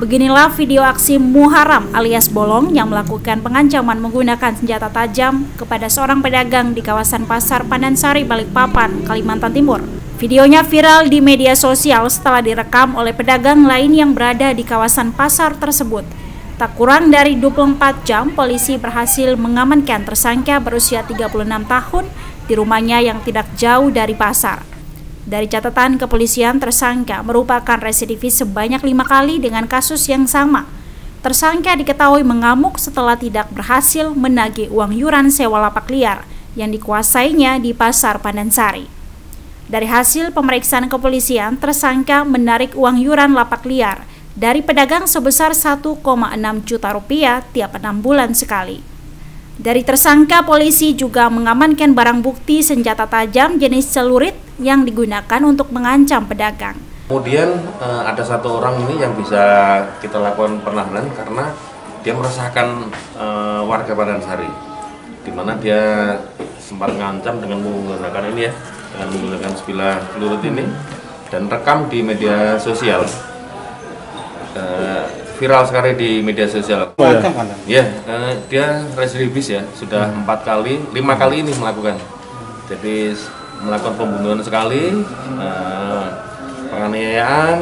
Beginilah video aksi Muharam alias Bolong yang melakukan pengancaman menggunakan senjata tajam kepada seorang pedagang di kawasan Pasar Pandansari, Balikpapan, Kalimantan Timur. Videonya viral di media sosial setelah direkam oleh pedagang lain yang berada di kawasan pasar tersebut. Tak kurang dari 24 jam, polisi berhasil mengamankan tersangka berusia 36 tahun di rumahnya yang tidak jauh dari pasar. Dari catatan kepolisian, tersangka merupakan residivis sebanyak lima kali dengan kasus yang sama. Tersangka diketahui mengamuk setelah tidak berhasil menagih uang yuran sewa lapak liar yang dikuasainya di Pasar Pandansari. Dari hasil pemeriksaan kepolisian, tersangka menarik uang yuran lapak liar dari pedagang sebesar 1,6 juta rupiah tiap enam bulan sekali. Dari tersangka, polisi juga mengamankan barang bukti senjata tajam jenis celurit yang digunakan untuk mengancam pedagang. Kemudian eh, ada satu orang ini yang bisa kita lakukan penahanan karena dia meresahkan eh, warga Padansari, di mana dia sempat mengancam dengan menggunakan ini ya, dengan menggunakan sebilah peluru ini dan rekam di media sosial. Eh, viral sekali di media sosial. Oh, ya. Ya, dia residivis ya, sudah empat kali, lima kali ini melakukan. Jadi melakukan pembunuhan sekali, eh, penganiayaan,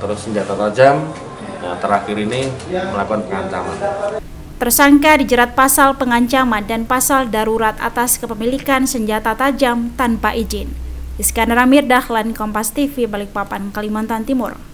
terus senjata tajam. Nah, terakhir ini melakukan pengancaman. Tersangka dijerat pasal pengancaman dan pasal darurat atas kepemilikan senjata tajam tanpa izin. Iskandar Amir Dahlan, Kompas TV, Balikpapan, Kalimantan Timur.